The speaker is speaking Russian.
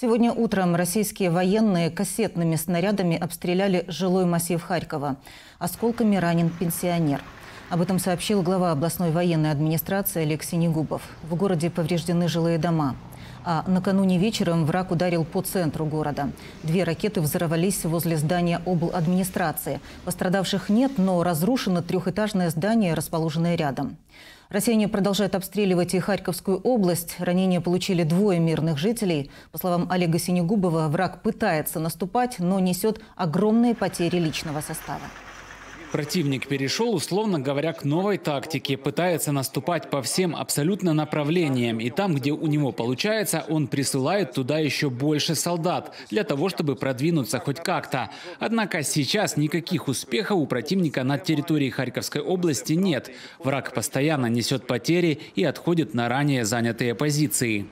Сегодня утром российские военные кассетными снарядами обстреляли жилой массив Харькова. Осколками ранен пенсионер. Об этом сообщил глава областной военной администрации Олег Синегубов. В городе повреждены жилые дома. А накануне вечером враг ударил по центру города. Две ракеты взорвались возле здания обл. администрации. Пострадавших нет, но разрушено трехэтажное здание, расположенное рядом. Россияне продолжают обстреливать и Харьковскую область. Ранения получили двое мирных жителей. По словам Олега Синегубова, враг пытается наступать, но несет огромные потери личного состава. Противник перешел, условно говоря, к новой тактике. Пытается наступать по всем абсолютно направлениям. И там, где у него получается, он присылает туда еще больше солдат, для того, чтобы продвинуться хоть как-то. Однако сейчас никаких успехов у противника на территории Харьковской области нет. Враг постоянно несет потери и отходит на ранее занятые позиции.